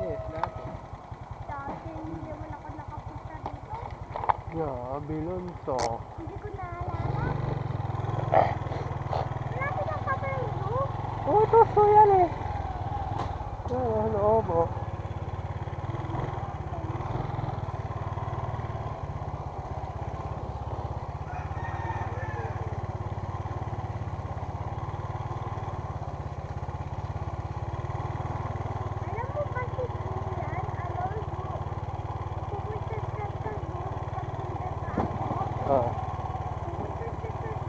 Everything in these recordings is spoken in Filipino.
Yes, dati. Dati hindi mo ako nakapunta dito. Yeah, Bilonso. Hindi ko naalala. Malapit ang papelo. Oh, toso yan eh. Yan, ang loob oh. Alam mo kasi yan, ano, pupunta ka sa zoo, pagpunta ka ako. Ah. Pupunta ka sa zoo.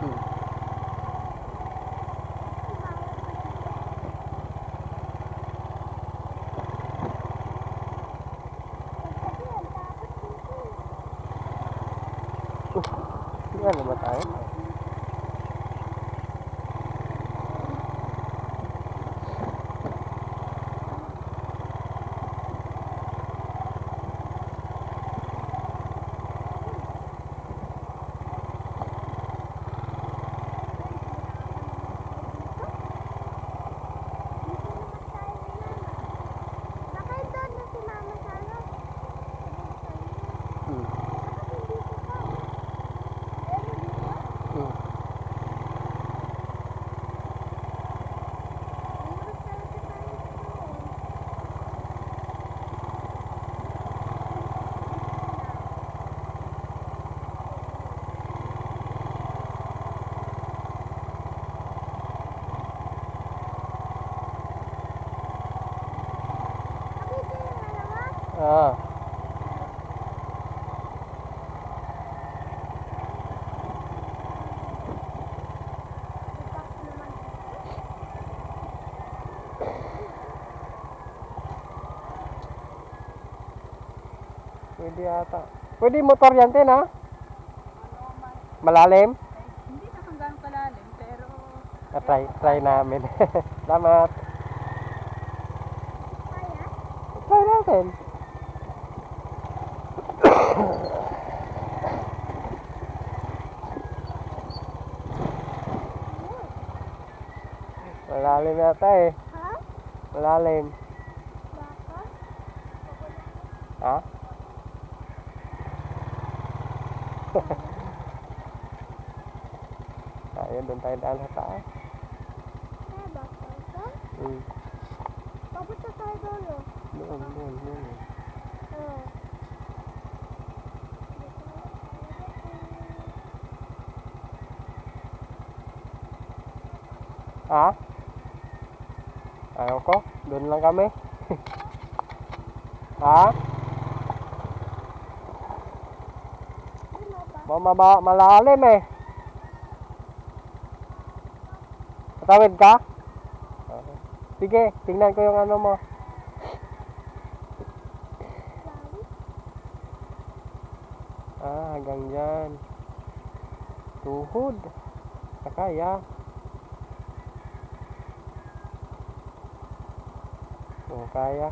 Hmm. Yan na ba tayo? Bakit doon na si Mama sa ano? Hmm. Bakit hindi ko pa? Ayun, dito? Hmm. Mayroon talaga tayo doon. Nakita yung dalawa? Ah. Pwede ata. Pwede motor yan, Tin, ha? Malalim? Hindi na hanggang kalalim, pero Ah, try, try namin. Salamat. Try natin. Malalim yata eh. Ha? Malalim. Bakit? Ha? Ayun, doon tayo daan sa taas. Kaya bakit? Ha? Hmm. Papunta tayo dulo. Doon, doon, doon. Oo. Ha? Ayaw ko. Doon lang kami. ha? Ba? Mamaba, malalim eh. Patawid ka? Sige, tingnan ko yung ano mo. Ah, hanggang dyan. Tuhod. Nakaya. Oh, kaya.